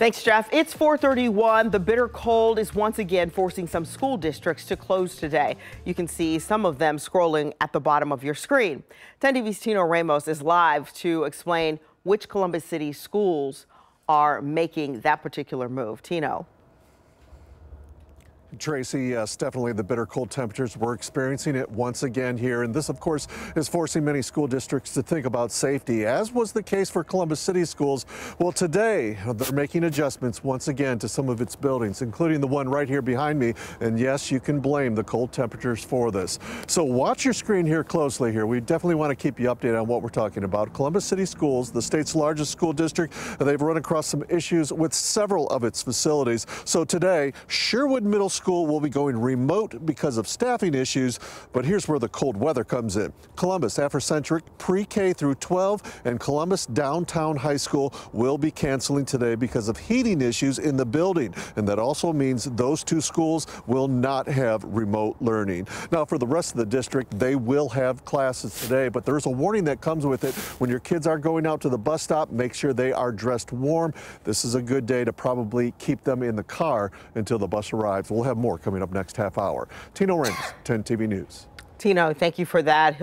Thanks, Jeff. It's 431. The bitter cold is once again forcing some school districts to close today. You can see some of them scrolling at the bottom of your screen. 10 TV's Tino Ramos is live to explain which Columbus City schools are making that particular move. Tino. Tracy, yes, definitely the bitter cold temperatures. We're experiencing it once again here. And this, of course, is forcing many school districts to think about safety, as was the case for Columbus City Schools. Well, today, they're making adjustments once again to some of its buildings, including the one right here behind me. And yes, you can blame the cold temperatures for this. So watch your screen here closely here. We definitely want to keep you updated on what we're talking about. Columbus City Schools, the state's largest school district, they've run across some issues with several of its facilities. So today, Sherwood Middle School school will be going remote because of staffing issues, but here's where the cold weather comes in. Columbus Africentric pre-K through 12 and Columbus Downtown High School will be canceling today because of heating issues in the building. And that also means those two schools will not have remote learning. Now, for the rest of the district, they will have classes today, but there's a warning that comes with it. When your kids are going out to the bus stop, make sure they are dressed warm. This is a good day to probably keep them in the car until the bus arrives. We'll have more coming up next half hour. Tino Ramos, 10 TV News. Tino, thank you for that.